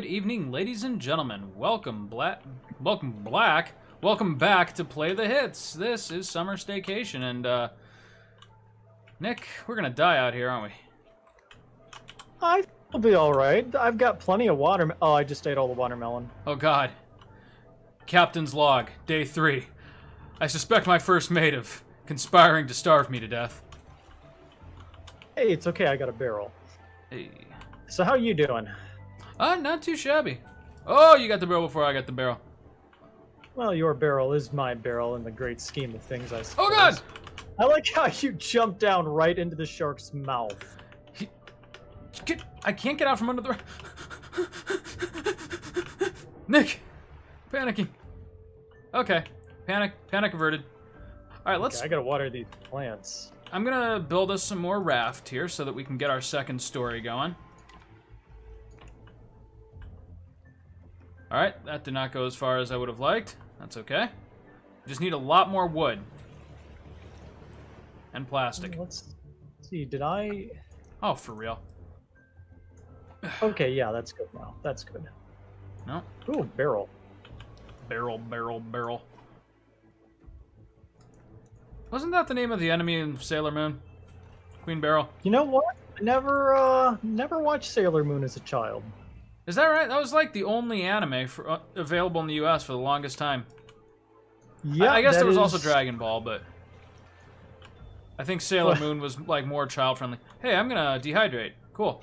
Good evening, ladies and gentlemen. Welcome, Black. Welcome, Black. Welcome back to Play the Hits. This is Summer Staycation, and uh, Nick, we're gonna die out here, aren't we? I'll be all right. I've got plenty of water. Oh, I just ate all the watermelon. Oh God. Captain's log, day three. I suspect my first mate of conspiring to starve me to death. Hey, it's okay. I got a barrel. Hey. So how you doing? Uh, not too shabby. Oh, you got the barrel before I got the barrel. Well, your barrel is my barrel in the great scheme of things, I suppose. Oh God! I like how you jumped down right into the shark's mouth. Get, I can't get out from under the. Nick, panicking. Okay, panic, panic averted. All right, let's. Okay, I gotta water these plants. I'm gonna build us some more raft here so that we can get our second story going. All right, that did not go as far as I would have liked. That's okay. Just need a lot more wood and plastic. Let's see. Did I? Oh, for real. Okay, yeah, that's good now. That's good. No. Ooh, barrel. Barrel, barrel, barrel. Wasn't that the name of the enemy in Sailor Moon? Queen Beryl. You know what? I never, uh, never watched Sailor Moon as a child. Is that right? That was like the only anime for, uh, available in the U.S. for the longest time. Yeah, I, I guess there was is- also Dragon Ball, but I think Sailor Moon was like more child friendly. Hey, I'm gonna dehydrate. Cool.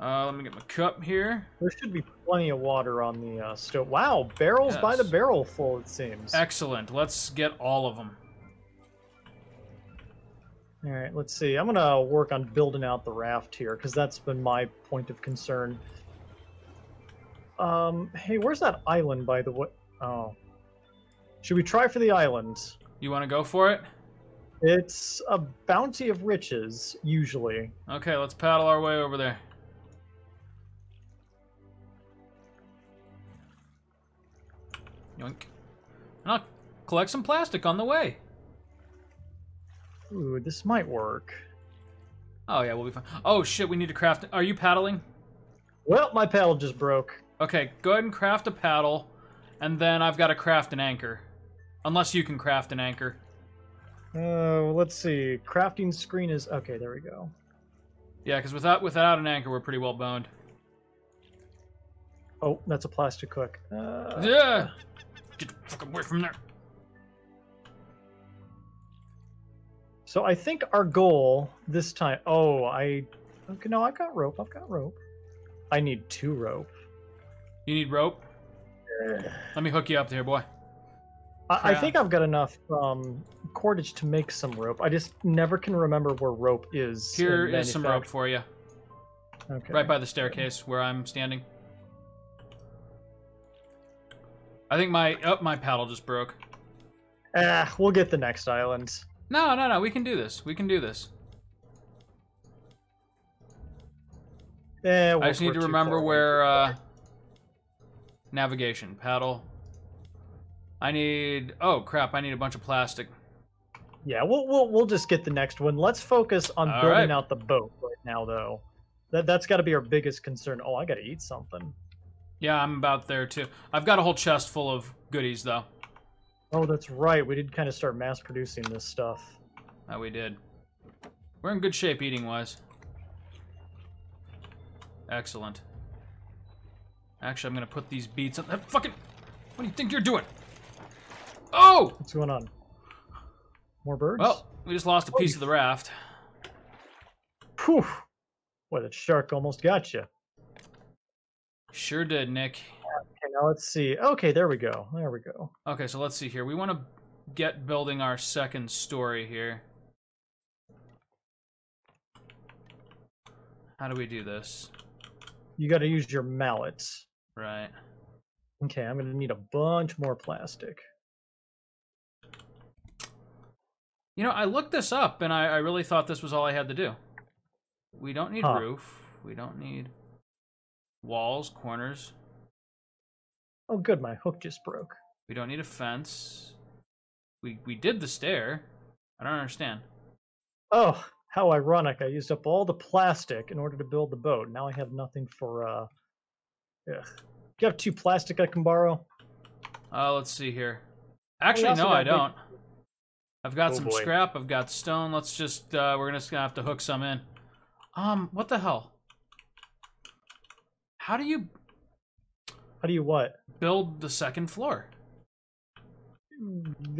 Uh, let me get my cup here. There should be plenty of water on the uh, stove. Wow, barrels by the barrel full. It seems. Excellent. Let's get all of them. All right, let's see. I'm gonna work on building out the raft here because that's been my point of concern. Um, hey, where's that island, by the way? Oh, should we try for the island? You want to go for it? It's a bounty of riches, usually. Okay, let's paddle our way over there. Yoink. And I'll collect some plastic on the way. Ooh, this might work. Oh yeah, we'll be fine. Oh shit, we need to craft. Are you paddling? Well, my paddle just broke. Okay, go ahead and craft a paddle, and then I've got to craft an anchor. Unless you can craft an anchor. Uh, let's see. Crafting screen is okay. There we go. Yeah, because without without an anchor, we're pretty well boned. Oh, that's a plastic hook. Uh, Yeah. Get the fuck away from there. So I think our goal this time. Oh, I. Okay, no, I've got rope. I've got rope. I need two rope. You need rope. Let me hook you up there, boy. I, I think I've got enough um, cordage to make some rope. I just never can remember where rope is. Here is some rope for you, Okay. right by the staircase where I'm standing. I think my oh my paddle just broke. Ah, we'll get the next island. No, no, no. We can do this. We can do this. Eh, I just need to remember where uh, navigation paddle. I need. Oh crap! I need a bunch of plastic. Yeah, we'll we'll we'll just get the next one. Let's focus on All building right. out the boat right now, though. That that's got to be our biggest concern. Oh, I got to eat something. Yeah, I'm about there too. I've got a whole chest full of goodies though. Oh, that's right. We did kind of start mass producing this stuff. That we did. We're in good shape eating wise. Excellent. Actually, I'm gonna put these beads uh, Fucking. What do you think you're doing? Oh! What's going on? More birds? Well, we just lost a piece of the raft. Whew. Boy, that shark almost got you. Sure did, Nick. Okay, now let's see. Okay, there we go. There we go. Okay, so let's see here. We want to get building our second story here. How do we do this? You got to use your mallet. Right. Okay, I'm going to need a bunch more plastic. You know, I looked this up and I, I really thought this was all I had to do. We don't need Huh. roof. We don't need walls, corners. Oh, good. My hook just broke. We don't need a fence. We we did the stair. I don't understand. Oh, how ironic. I used up all the plastic in order to build the boat. Now I have nothing for uh, Ugh. Do you have two plastic I can borrow? Uh, let's see here. Actually, no, I don't. I've got Oh, some boy. scrap. I've got stone. Let's just uh, we're just gonna have to hook some in. Um, what the hell? How do you How do you what? build the second floor?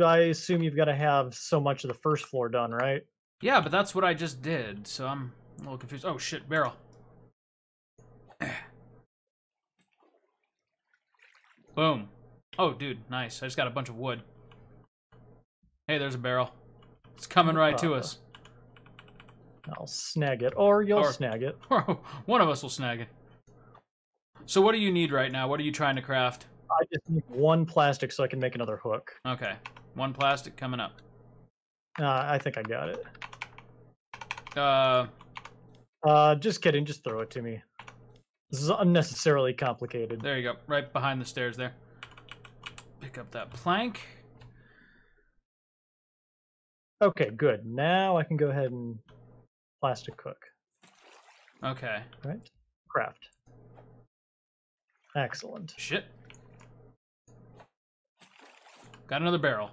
I assume you've got to have so much of the first floor done, right? Yeah, but that's what I just did, so I'm a little confused. Oh shit, barrel. Boom. Oh, dude, nice. I just got a bunch of wood. Hey, there's a barrel. It's coming right to us. I'll snag it, or you'll Or- snag it. One of us will snag it. So what do you need right now? What are you trying to craft? I just need one plastic so I can make another hook. Okay. One plastic coming up. Uh, I think I got it. Uh, Uh, just kidding. Just throw it to me. This is unnecessarily complicated. there you go. Right behind the stairs there. Pick up that plank. Okay, good. Now I can go ahead and plastic cook. Okay. Right? Craft. Excellent. Shit. Got another barrel.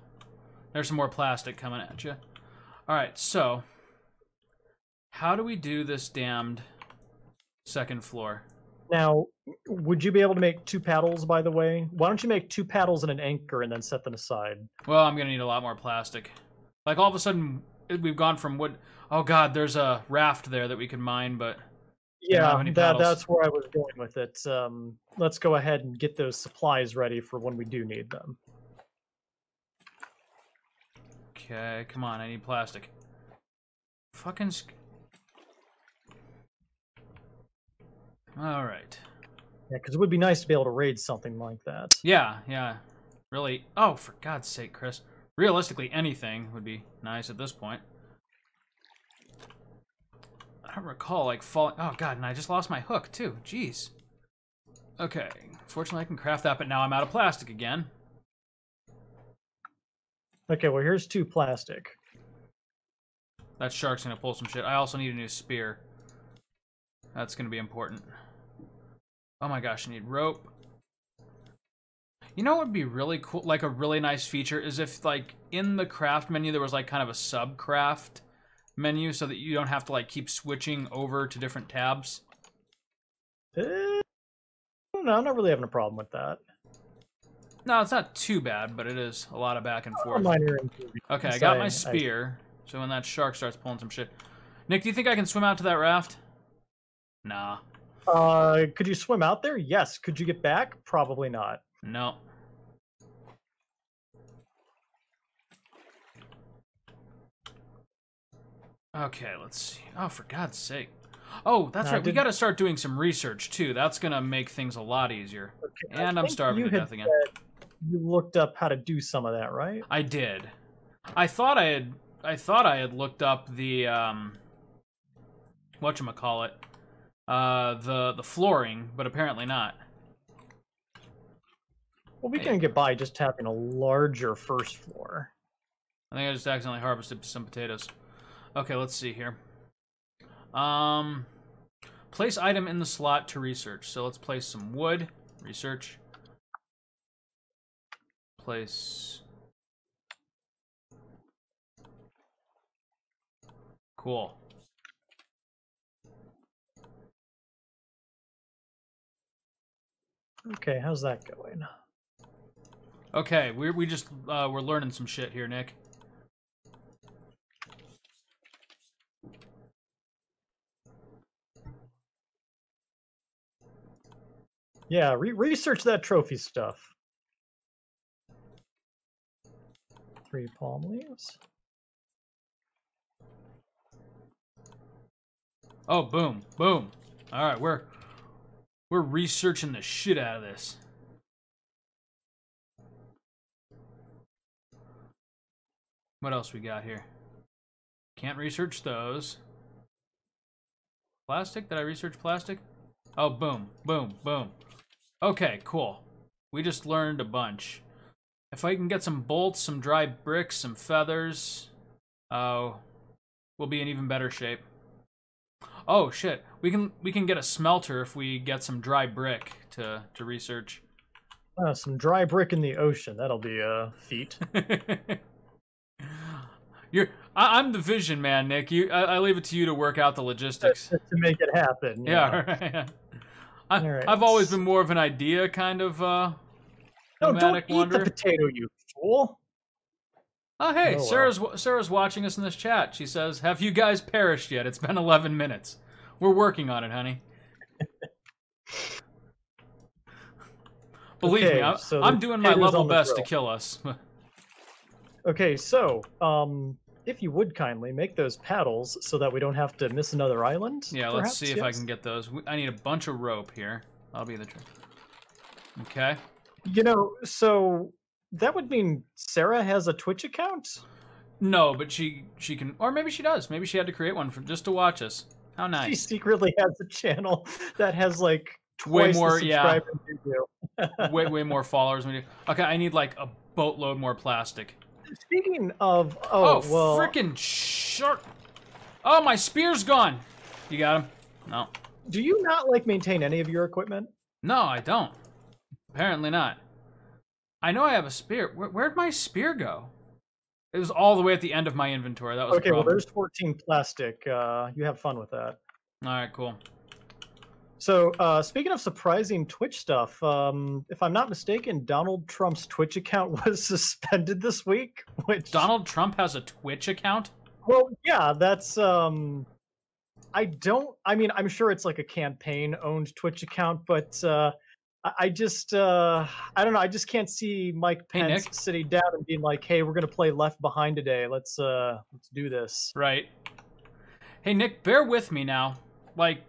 There's some more plastic coming at you. All right, so how do we do this damned second floor? Now, would you be able to make two paddles, by the way? Why don't you make two paddles and an anchor and then set them aside? Well, I'm gonna need a lot more plastic. Like all of a sudden, we've gone from wood. Oh God, there's a raft there that we can mine, but Yeah, that, that's where I was going with it. Um, let's go ahead and get those supplies ready for when we do need them. okay, come on, I need plastic. Fucking. All right. Yeah, because it would be nice to be able to raid something like that. Yeah, yeah. Really. Oh, for God's sake, Chris. Realistically, anything would be nice at this point. I don't recall, like, falling. Oh, God, and I just lost my hook, too. Jeez. Okay. Fortunately, I can craft that, but now I'm out of plastic again. Okay, well, here's two plastic. That shark's gonna pull some shit. I also need a new spear. That's gonna be important. Oh my gosh, I need rope. You know what would be really cool, like a really nice feature, is if like in the craft menu there was like kind of a sub craft menu, so that you don't have to like keep switching over to different tabs. Eh, no, I'm not really having a problem with that. No, it's not too bad, but it is a lot of back and forth. Okay, I got my spear. So when that shark starts pulling some shit, Nick, do you think I can swim out to that raft? Nah, Uh, could you swim out there? Yes. Could you get back? Probably not. no. Okay, let's see. Oh, for God's sake. Oh, that's No, right. We got to start doing some research too. That's gonna make things a lot easier. Okay, And I'm starving you to death again. You looked up how to do some of that, right? I did. I thought I had. I thought I had looked up the um. What call it? Uh, the the flooring, but apparently not. Well, we can get by just having a larger first floor. I think I just accidentally harvested some potatoes. Okay, let's see here. Um, place item in the slot to research. So let's place some wood. Research. Place. Cool. Okay, how's that going? Okay, we we just uh, we're learning some shit here, Nick. Yeah, re- research that trophy stuff. Three palm leaves. Oh, boom, boom. All right, we're we're researching the shit out of this. What else we got here? Can't research those. Plastic? Did I research plastic? Oh, boom, boom, boom. Okay, cool. We just learned a bunch. If I can get some bolts, some dry bricks, some feathers, oh, we'll be in even better shape. Oh shit, we can we can get a smelter if we get some dry brick to to research. Uh, some dry brick in the ocean. That'll be a feat. You're I, I'm the vision man, Nick. You I, I leave it to you to work out the logistics. to make it happen. Yeah, right. I, right. I've always been more of an idea kind of uh No, don't eat wanderer. the potato, you fool. Oh, hey, Oh. Sarah's Sarah's watching us in this chat. She says, "Have you guys perished yet? It's been 11 minutes. We're working on it, honey." Believe Okay, me, I, so I'm doing my level best to kill us. Okay, so um, if you would kindly make those paddles so that we don't have to miss another island. yeah, let's perhaps? see if I can get those. I need a bunch of rope here. That'll be the trick. Okay. You know, so that would mean Sarah has a Twitch account. No, but she she can, or maybe she does. Maybe she had to create one for just to watch us. How nice. She secretly has a channel that has like Way twice more- the yeah. subscribers you do. way way more followers than we do. Okay, I need like a boatload more plastic. Speaking of, Oh, oh, well, frickin' shark! Oh, my spear's gone. You got him? No, do you not like maintain any of your equipment? no, I don't. Apparently not. I know I have a spear. Where, where'd my spear go? It was all the way at the end of my inventory. That was Okay, well, there's 14 plastic. Uh, you have fun with that. All right, cool. So, uh, speaking of surprising Twitch stuff, um, if I'm not mistaken, Donald Trump's Twitch account was suspended this week. Which Donald Trump has a Twitch account. Well, yeah, that's um I don't I mean, I'm sure it's like a campaign owned Twitch account, but uh I- just uh I don't know, I just can't see Mike Pence Nick. sitting down and being like, "Hey, we're going to play Left Behind today. Let's uh let's do this." Right. Hey, Nick, bear with me now. Like,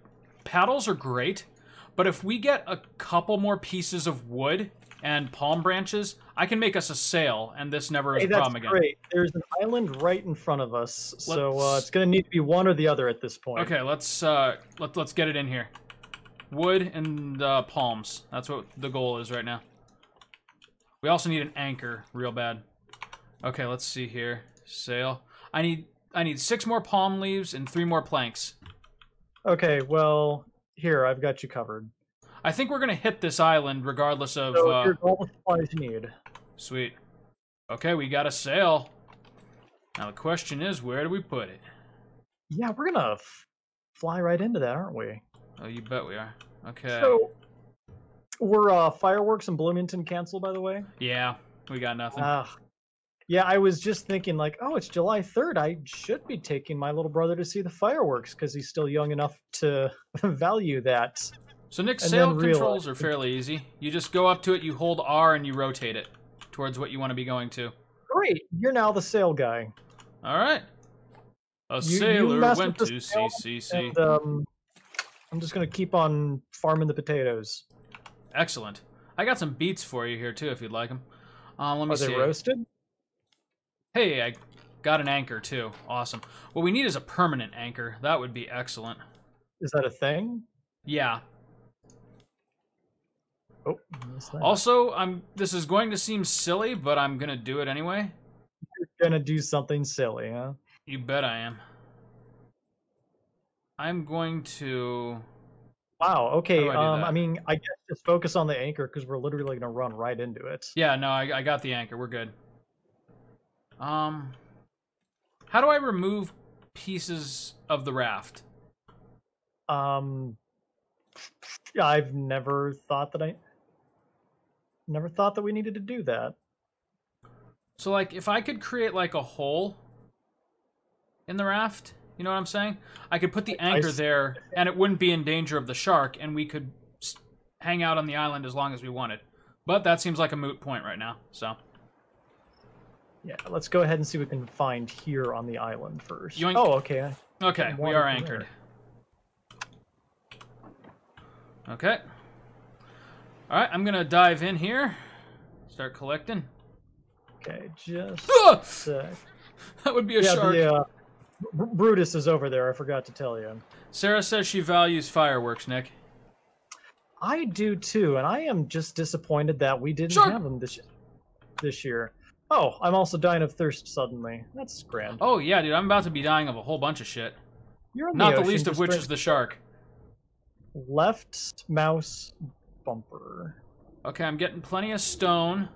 paddles are great, but if we get a couple more pieces of wood and palm branches, I can make us a sail, and this never is Hey, a that's problem again. great. There's an island right in front of us, so uh, it's going to need to be one or the other at this point. Okay, let's uh, let let's get it in here. Wood and uh, palms. That's what the goal is right now. We also need an anchor, real bad. Okay, let's see here. Sail. I need I need six more palm leaves and three more planks. Okay, well, here, I've got you covered. I think we're gonna hit this island regardless of. So uh, all the supplies you need. Sweet. Okay, we got a sail. Now the question is, where do we put it? Yeah, we're going to fly right into that, aren't we? Oh, you bet we are. Okay. So, were uh, fireworks in Bloomington canceled, by the way? yeah, we got nothing. Ah, yeah, I was just thinking, like, oh, it's July 3rd. I should be taking my little brother to see the fireworks because he's still young enough to value that. so Nick, and sail controls realize- are fairly easy. You just go up to it, you hold R, and you rotate it towards what you want to be going to. Great, you're now the sail guy. All right. A You- you sailor mess went to CCC. And um, I'm just gonna keep on farming the potatoes. Excellent. I got some beets for you here too, if you'd like them. Um, let me Are they see. roasted? Hey, I got an anchor too. Awesome. What we need is a permanent anchor. That would be excellent. Is that a thing? Yeah. Oh. Also, I'm. This is going to seem silly, but I'm gonna do it anyway. you're gonna do something silly, huh? You bet I am. I'm going to. Wow. Okay. I um. I mean, I guess just focus on the anchor because we're literally gonna run right into it. Yeah, no, I, I got the anchor. We're good. Um, how do I remove pieces of the raft? Um, I've never thought that I never thought that we needed to do that. So, like, if I could create like a hole in the raft, you know what I'm saying? I could put the I anchor s- there, and it wouldn't be in danger of the shark, and we could hang out on the island as long as we wanted. But that seems like a moot point right now. So, Yeah, let's go ahead and see what we can find here on the island first. Yoink. Oh, okay. okay, we are anchored. there. Okay. All right, I'm gonna dive in here. Start collecting. Okay, just. That would be a yeah, shark. the uh, Brutus is over there. I forgot to tell you. Sarah says she values fireworks, Nick. I do too, and I am just disappointed that we didn't Shark! have them this this year. Oh, I'm also dying of thirst suddenly. That's grand. Oh yeah, dude, I'm about to be dying of a whole bunch of shit. You're Not the ocean, least of which is the shark. left mouse bumper. Okay, I'm getting plenty of stone.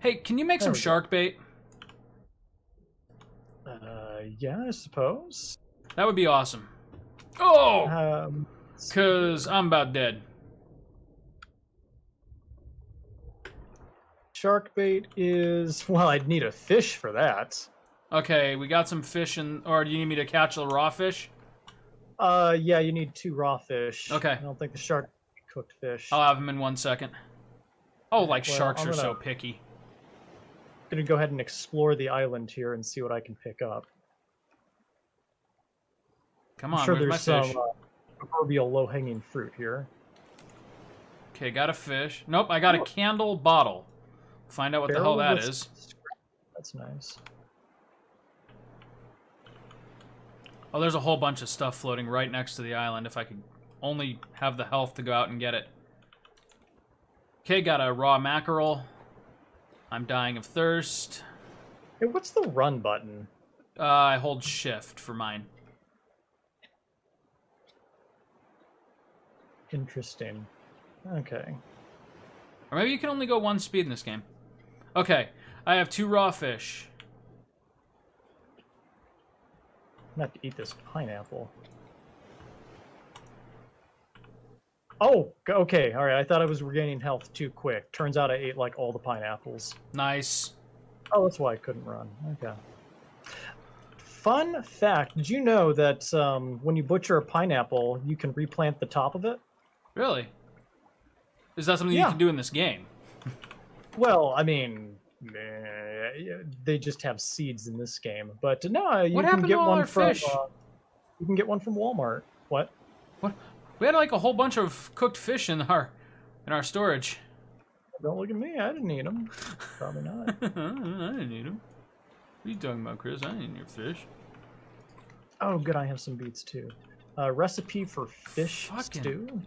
Hey, can you make There some we go. shark bait? Yeah, I suppose. That would be awesome. Oh, Um, cause I'm about dead. shark bait is well. I'd need a fish for that. Okay, we got some fish in, or do you need me to catch a raw fish? Uh, yeah, you need two raw fish. Okay. I don't think the shark cooked fish. I'll have them in one second. Oh, like Well, sharks I'm are so gonna- picky. gonna go ahead and explore the island here and see what I can pick up. Come I'm on, sure where's my there's some uh, proverbial low-hanging fruit here. Okay, got a fish. Nope, I got a Oh. candle bottle. Find out what the hell Barrel that is. That's nice. Oh, there's a whole bunch of stuff floating right next to the island. If I could only have the health to go out and get it. Okay, got a raw mackerel. I'm dying of thirst. Hey, what's the run button? Uh, I hold shift for mine. Interesting. Okay. Or maybe you can only go one speed in this game. Okay, I have two raw fish. I'm gonna have to eat this pineapple. Oh, okay. All right. I thought I was regaining health too quick. Turns out I ate like all the pineapples. Nice. Oh, that's why I couldn't run. Okay. Fun fact: Did you know that um, when you butcher a pineapple, you can replant the top of it? Really? Is that something you can do in this game? Well, I mean, eh, they just have seeds in this game, but no, you What can get one from. fish? Uh, you can get one from Walmart. What? What? We had like a whole bunch of cooked fish in our in our storage. Don't look at me. I didn't eat them. Probably not. I didn't eat them. What are you talking about, Chris? I didn't eat your fish. Oh, good. I have some beets too. Uh, recipe for fish Fucking- stew.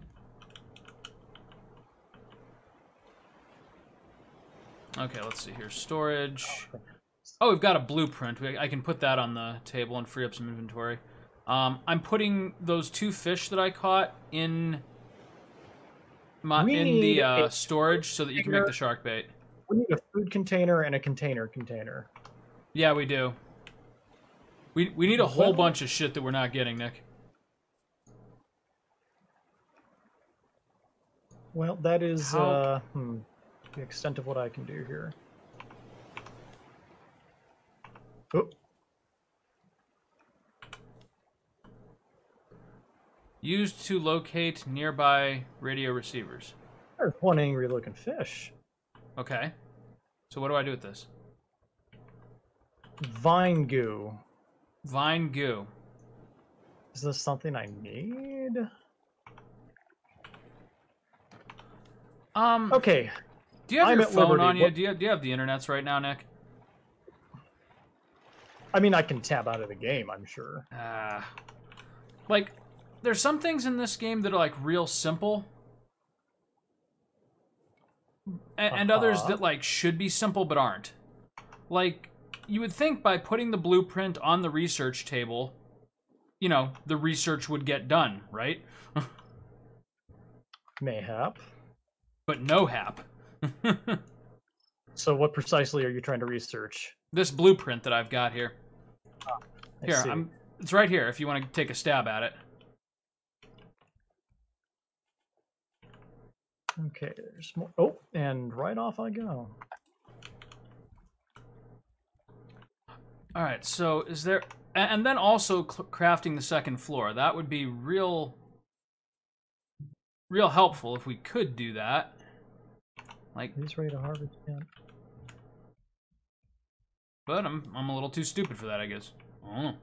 Okay, let's see here. Storage. Oh, we've got a blueprint. We, I can put that on the table and free up some inventory. Um, I'm putting those two fish that I caught in my, We in the uh, storage so that you can make the shark bait. We need a food container and a container container. Yeah, we do. We we need a whole bunch of shit that we're not getting, Nick. Well, that is How- uh, hmm, the extent of what I can do here. Oh, Used to locate nearby radio receivers. there's one angry looking fish. Okay. So what do I do with this? Vine goo. Vine goo. Is this something I need? Um, Okay, do you have I'm your phone liberty. on you? What- Do you, do you have the internets right now, Nick? I mean I can tab out of the game. I'm sure. Ah. like, there's some things in this game that are like real simple, and, and others Uh-huh. that like should be simple but aren't. Like, you would think by putting the blueprint on the research table, you know, the research would get done, right? Mayhap. but no hap. So what precisely are you trying to research? this blueprint that I've got here. Ah, I Here, see. I'm. It's right here. If you want to take a stab at it. Okay, there's more. Oh, and right off I go. All right. So is there, and then also crafting the second floor. That would be real, real helpful if we could do that. Like, Who's ready to harvest but I'm I'm a little too stupid for that, I guess. I.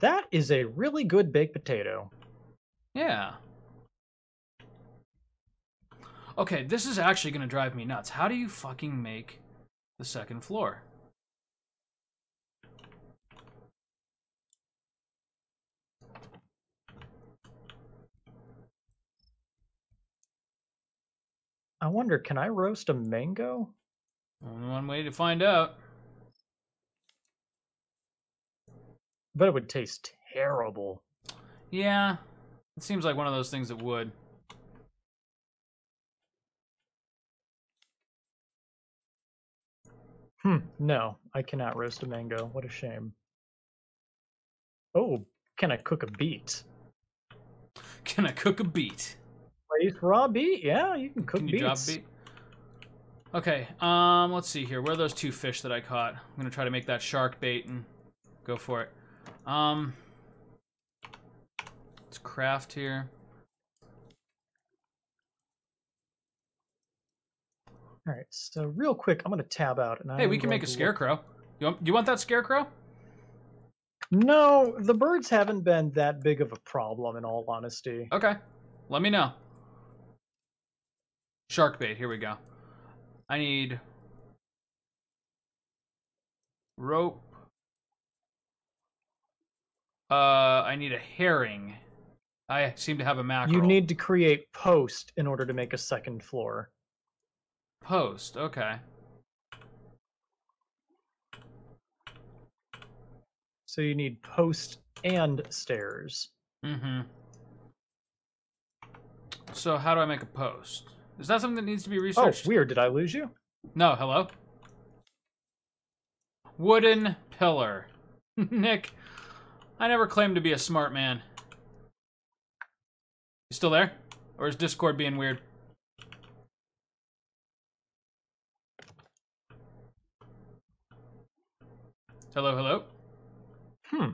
That is a really good baked potato. Yeah. Okay, this is actually gonna drive me nuts. How do you fucking make the second floor? I wonder, can I roast a mango? Only one way to find out. But it would taste terrible. Yeah. It seems like one of those things that would. Hmm, no, I cannot roast a mango. What a shame. Oh, can I cook a beet? Can I cook a beet? Place raw beet? Yeah, you can cook Can you beets. drop beet? Okay, um, let's see here. Where are those two fish that I caught? I'm gonna try to make that shark bait and go for it. Um, let's craft here. All right, so real quick, I'm gonna tab out and Hey, I'm we can make a look- scarecrow. You want, you want that scarecrow? No, the birds haven't been that big of a problem, in all honesty. Okay, let me know. Shark bait. Here we go. I need rope. Uh, I need a herring. I seem to have a mackerel. You need to create post in order to make a second floor. post. Okay. So you need post and stairs. Mm-hmm. So how do I make a post? Is that something that needs to be researched? Oh, researched? weird. Did I lose you? No, hello? Wooden pillar. Nick, I never claimed to be a smart man. You still there? Or is Discord being weird? Hello, hello? Hmm.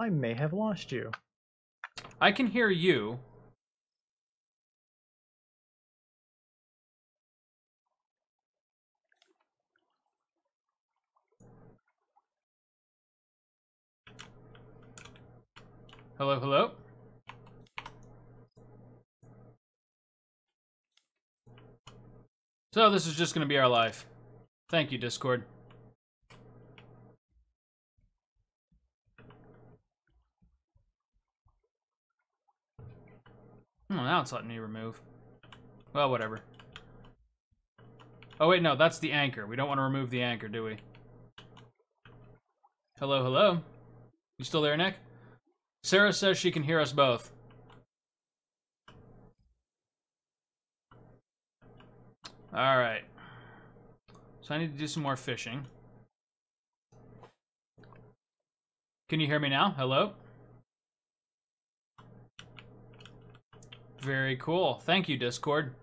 I may have lost you. I can hear you. Hello, hello? So this is just going to be our life. Thank you, Discord. Oh, now it's letting me remove. Well, whatever. Oh, wait, no, that's the anchor. We don't want to remove the anchor, do we? Hello, hello? You still there, Nick? Sarah says she can hear us both. Alright. So I need to do some more fishing. Can you hear me now? Hello? Very cool. Thank you, Discord.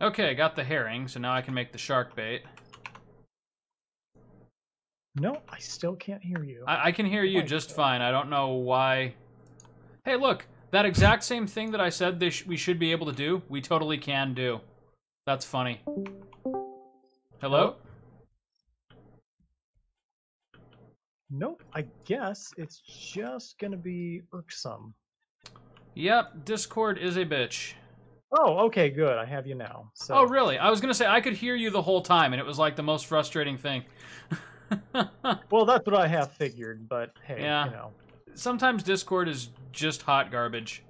Okay, I got the herring, so now I can make the shark bait. No, I still can't hear you. I, I can hear you just fine. I don't know why. Hey, look, that exact same thing that I said they sh- we should be able to do, we totally can do. That's funny. Hello? Nope. I guess it's just gonna be irksome. Yep, Discord is a bitch. Oh, okay, good. I have you now. So Oh, really? I was gonna say I could hear you the whole time, and it was like the most frustrating thing. well, that's what I have figured. But hey, Yeah. you know, Sometimes Discord is just hot garbage.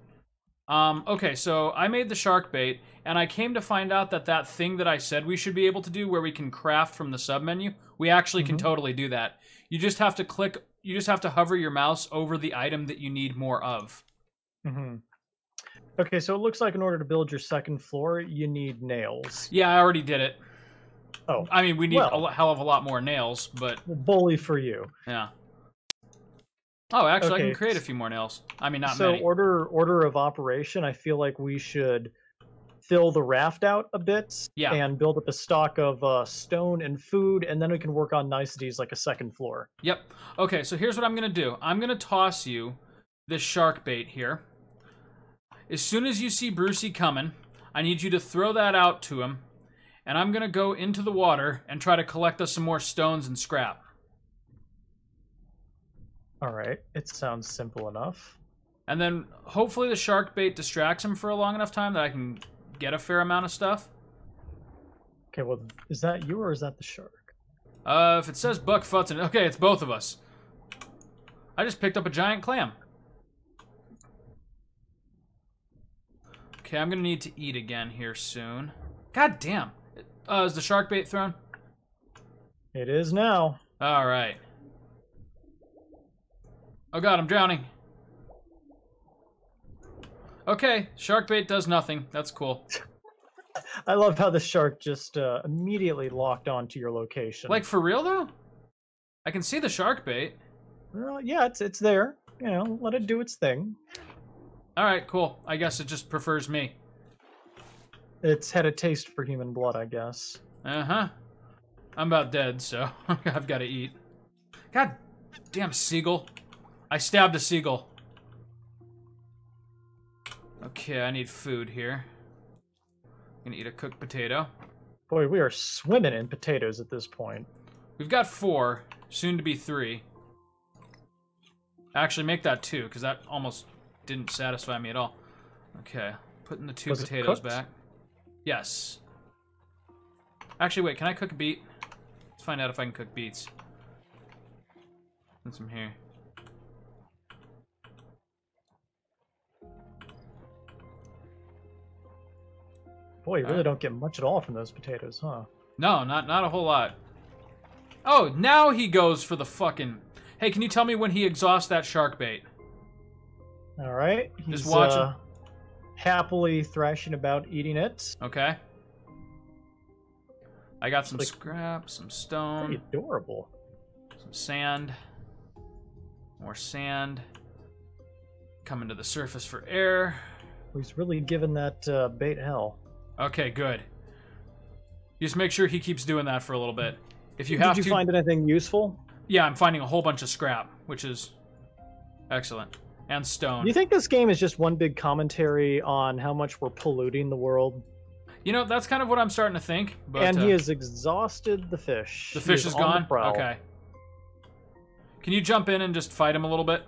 Um, okay, so I made the shark bait, and I came to find out that that thing that I said we should be able to do, where we can craft from the submenu, we actually can Mhm. totally do that. You just have to click. You just have to hover your mouse over the item that you need more of. hmm Okay, so it looks like in order to build your second floor, you need nails. Yeah, I already did it. Oh, I mean, we need a Well. lo- hell of a lot more nails, but bully for you. yeah. Oh, actually, I can create a few more nails. I mean, not so many. order order of operation, I feel like we should fill the raft out a bit Yeah. and build up a stock of uh, stone and food, and then we can work on niceties like a second floor. Yep. Okay, so here's what I'm gonna do. I'm gonna toss you this shark bait here. As soon as you see Brucey coming, I need you to throw that out to him, and I'm gonna go into the water and try to collect us some more stones and scrap. All right, it sounds simple enough. And then hopefully the shark bait distracts him for a long enough time that I can get a fair amount of stuff. Okay, well, is that you or is that the shark? Uh, if it says Buck Futson, okay, it's both of us. I just picked up a giant clam. Okay, I'm gonna need to eat again here soon. God damn. Uh, is the shark bait thrown? It is now. All right. Oh god, I'm drowning. Okay, shark bait does nothing. That's cool. I love how the shark just uh, immediately locked onto your location. Like for real though? I can see the shark bait. well, yeah, it's it's there. You know, let it do its thing. All right, cool. I guess it just prefers me. It's had a taste for human blood, I guess. Uh huh. I'm about dead, so I've got to eat. God damn seagull. I stabbed a seagull. Okay, I need food here. I'm Gonna eat a cooked potato. Boy, we are swimming in potatoes at this point. We've got four, soon to be three. Actually, make that two, because that almost didn't satisfy me at all. Okay, putting the two Was potatoes back. Yes. Actually, wait, can I cook a beet? Let's find out if I can cook beets. Put some here. Boy, you really Alright. don't get much at all from those potatoes, huh? No, not not a whole lot. Oh, now he goes for the fucking. Hey, can you tell me when he exhausts that shark bait? All right. Just he's, watch him. uh, happily thrashing about eating it. Okay. I got some Like- scrap, some stone, adorable. some sand, more sand. Coming to the surface for air. He's really giving that uh, bait hell. Okay, good. Just make sure he keeps doing that for a little bit. If you Did have you to, find anything useful? yeah, I'm finding a whole bunch of scrap, which is excellent, and stone. You think this game is just one big commentary on how much we're polluting the world? You know, that's kind of what I'm starting to think. But, and uh, he has exhausted the fish. the He fish is on gone. Okay. Can you jump in and just fight him a little bit?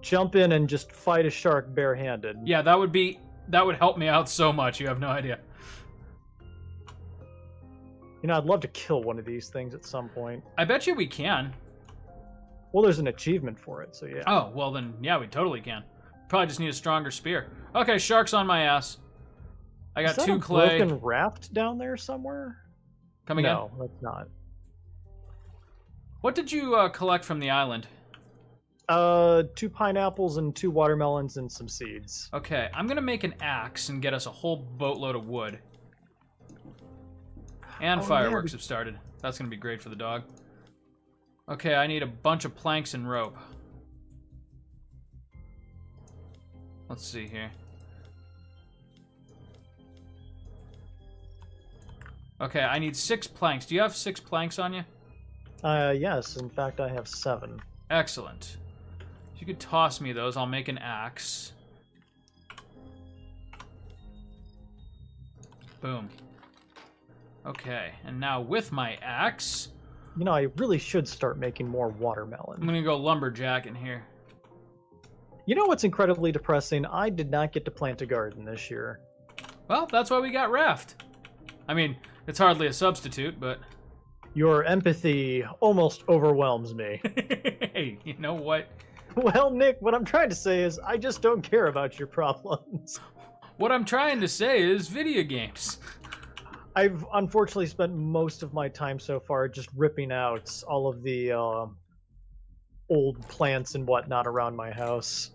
Jump in and just fight a shark barehanded. Yeah, that would be that would help me out so much. You have no idea. You know, I'd love to kill one of these things at some point. I bet you we can. Well, there's an achievement for it, so yeah. Oh, well then, yeah, we totally can. Probably just need a stronger spear. Okay, shark's on my ass. I got Is that two a clay. broken raft down there somewhere? Come again. No, that's not. What did you uh, collect from the island? Uh, two pineapples and two watermelons and some seeds. Okay, I'm gonna make an axe and get us a whole boatload of wood. And Oh, fireworks have started. That's gonna be great for the dog. Okay, I need a bunch of planks and rope. Let's see here. Okay, I need six planks. Do you have six planks on you? Uh, yes. In fact, I have seven. Excellent. If you could toss me those, I'll make an axe. Boom. Okay, and now with my axe, You know, I really should start making more watermelon. I'm gonna go lumberjack in here. You know what's incredibly depressing? I did not get to plant a garden this year. Well, that's why we got Raft. I mean, it's hardly a substitute, but Your empathy almost overwhelms me. hey, you know what? well, Nick, what I'm trying to say is I just don't care about your problems. What I'm trying to say is video games. I've unfortunately spent most of my time so far just ripping out all of the uh, old plants and whatnot around my house.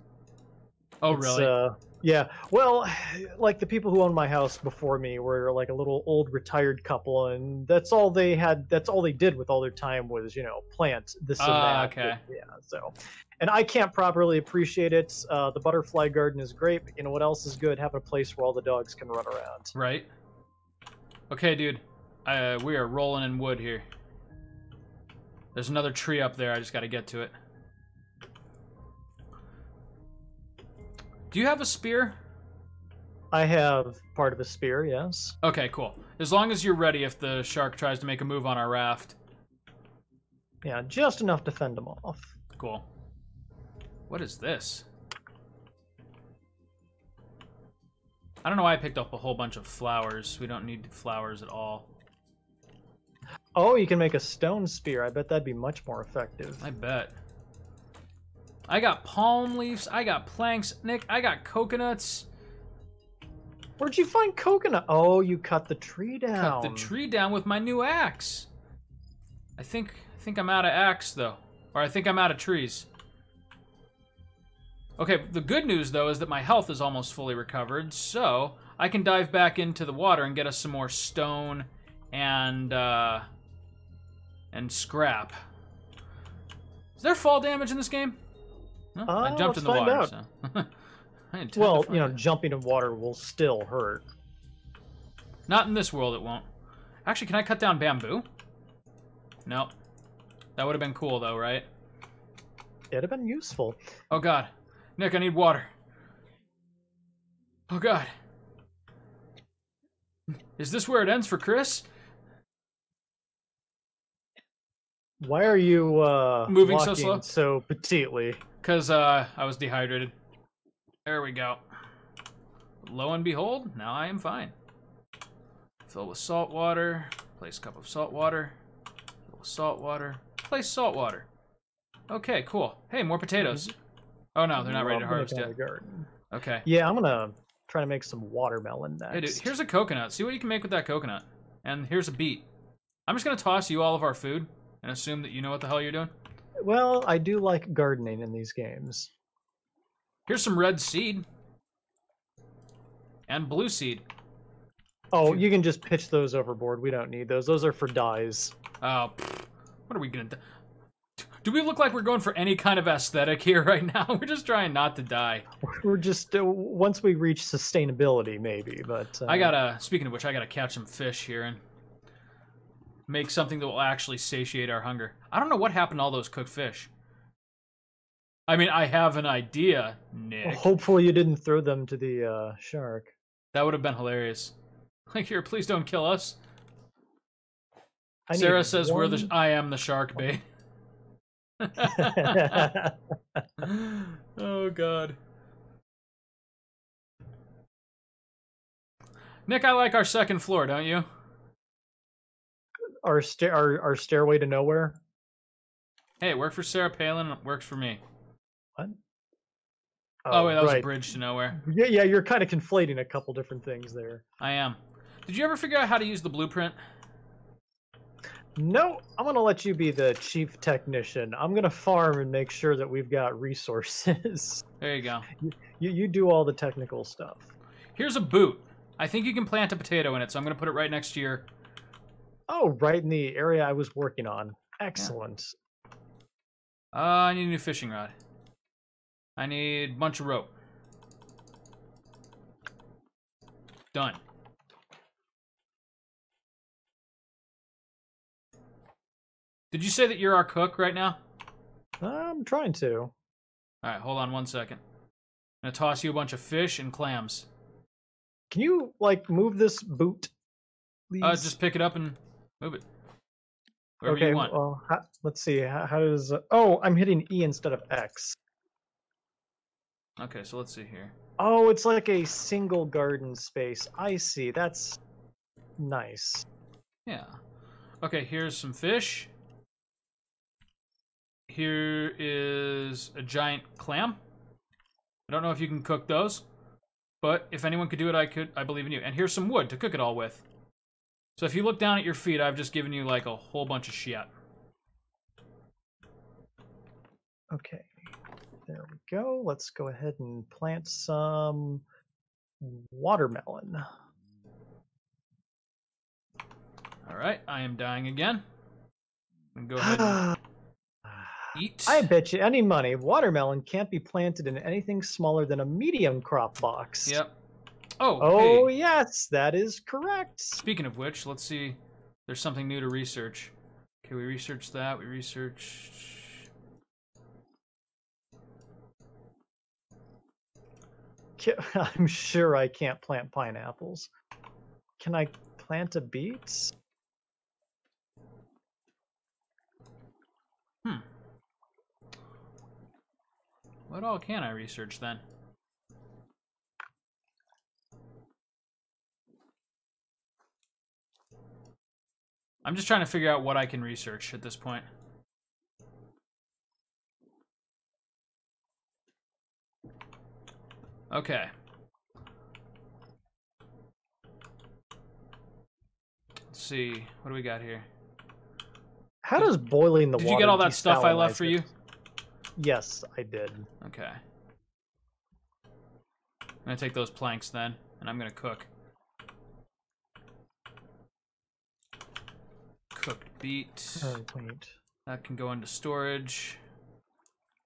Oh, It's, really? Uh, yeah. Well, like the people who owned my house before me were like a little old retired couple, and that's all they had. That's all they did with all their time was, you know, plant this and Ah, that. okay. Yeah. So, and I can't properly appreciate it. Uh, the butterfly garden is great, but you know what else is good? Having a place where all the dogs can run around. Right. Okay, dude. Uh, we are rolling in wood here. There's another tree up there. I just got to get to it. Do you have a spear? I have part of a spear. Yes. Okay, cool. As long as you're ready if the shark tries to make a move on our raft. Yeah, just enough to fend them off. Cool. What is this? I don't know why I picked up a whole bunch of flowers. We don't need flowers at all. Oh, you can make a stone spear. I bet that'd be much more effective. I bet. I got palm leaves. I got planks. Nick, I got coconuts. Where'd you find coconut? Oh, you cut the tree down. Cut the tree down with my new axe. I think I think I'm out of axe though, or I think I'm out of trees. Okay, the good news though is that my health is almost fully recovered, so I can dive back into the water and get us some more stone and uh, and scrap. Is there fall damage in this game? No, I Uh, jumped in the water. So. I intend to Well, you know, out. jumping in water will still hurt. Not in this world, it won't. Actually, can I cut down bamboo? No. That would have been cool, though, right? It'd have been useful. Oh, God. Nick, I need water. Oh, God. Is this where it ends for Chris? Why are you uh, Moving so slow? so petitely? Because uh, I was dehydrated. There we go. Lo and behold, now I am fine. Fill with salt water. Place cup of salt water. Fill with salt water. Place salt water. Okay, cool. Hey, more potatoes. Oh no, they're not ready to harvest yet. garden. Okay. Yeah, I'm gonna try to make some watermelon next. Hey, dude, here's a coconut. See what you can make with that coconut. And here's a beet. I'm just gonna toss you all of our food and assume that you know what the hell you're doing. Well, I do like gardening in these games. Here's some red seed. And blue seed. Oh, you can just pitch those overboard. We don't need those. Those are for dyes. Oh, what are we gonna do? Do we look like we're going for any kind of aesthetic here right now? We're just trying not to die. We're just uh, once we reach sustainability, maybe. But uh, I gotta, speaking of which, I gotta catch some fish here and make something that will actually satiate our hunger. I don't know what happened to all those cooked fish. I mean, I have an idea, Nick. Hopefully, you didn't throw them to the uh, shark. That would have been hilarious. Like, here, please don't kill us. I Sarah says we're the, one- I am the shark bait. oh god. Nick, I like our second floor, don't you? our, sta- our our stairway to nowhere. Hey, it worked for Sarah Palin, it works for me. What? Oh, wait, oh, that was a bridge to nowhere. Yeah, yeah, you're kind of conflating a couple different things there. I am. Did you ever figure out how to use the blueprint? No, I'm gonna let you be the chief technician. I'm gonna farm and make sure that we've got resources. There you go. you you do all the technical stuff. Here's a boot. I think you can plant a potato in it, so I'm going to put it right next to your. Oh, right in the area I was working on. Excellent. Uh, I need a new fishing rod. I need a bunch of rope. Done. Did you say that you're our cook right now? I'm trying to. All right, hold on one second. I'm gonna toss you a bunch of fish and clams. Can you like move this boot? Please? Uh, just pick it up and move it wherever okay. you want. Well, ho- let's see. How, how does? Uh, oh, I'm hitting E instead of X. Okay, so let's see here. Oh, it's like a single garden space. I see. That's nice. Yeah. Okay, here's some fish. Here is a giant clam. I don't know if you can cook those, but if anyone could do it, I could. I believe in you. And here's some wood to cook it all with. So if you look down at your feet, I've just given you like a whole bunch of shit. Okay. There we go. Let's go ahead and plant some watermelon. All right, I am dying again. Go ahead and eat. I bet you any money watermelon can't be planted in anything smaller than a medium crop box. Yep. Oh, Oh, hey. yes, that is correct. Speaking of which, let's see. There's something new to research. Okay, we researched that. We researched. I'm sure I can't plant pineapples. Can I plant a beet? Hmm. What all can I research then? I'm just trying to figure out what I can research at this point. Okay. Let's see. What do we got here? How does boiling the Did water Did you get all that stuff I left for you? Yes, I did. Okay. I'm gonna take those planks then, and I'm gonna cook. Cooked beet. Oh, wait. That can go into storage.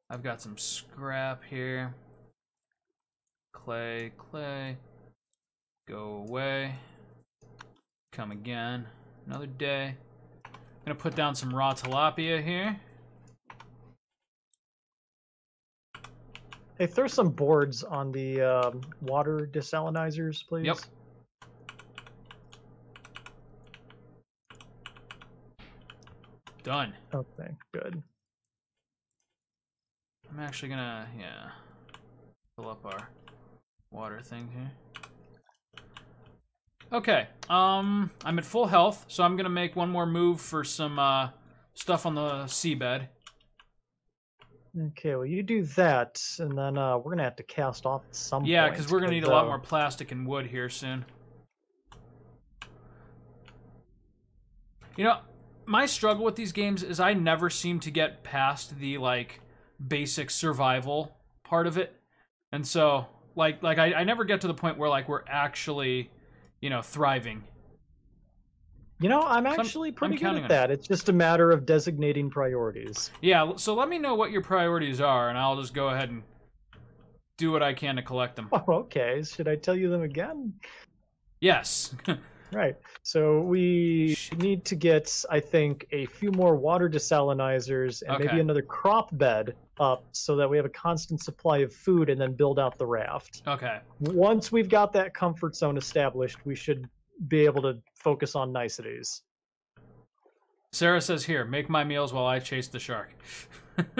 I've got some scrap here. Clay, clay. Go away. Come again. Another day. I'm gonna put down some raw tilapia here. Hey, throw some boards on the um, water desalinizers, please. Yep. Done. Okay, good. I'm actually gonna, yeah, fill up our water thing here. Okay, um, I'm at full health, so I'm gonna make one more move for some uh, stuff on the seabed. Okay, well, you do that, and then uh, we're gonna have to cast off at some Yeah, because we're gonna need a lot more plastic and wood here soon. You know, my struggle with these games is I never seem to get past the like basic survival part of it, and so like like I, I never get to the point where like we're actually, you know, thriving. You know, I'm I'm- actually I'm pretty good at on it. that. It's just a matter of designating priorities. Yeah, so let me know what your priorities are, and I'll just go ahead and do what I can to collect them. Oh, okay. Should I tell you them again? Yes. Right. So we need to get, I think, a few more water desalinizers and Okay. maybe another crop bed up so that we have a constant supply of food and then build out the raft. okay. Once we've got that comfort zone established, we should be able to focus on niceties. Sarah says here, make my meals while I chase the shark.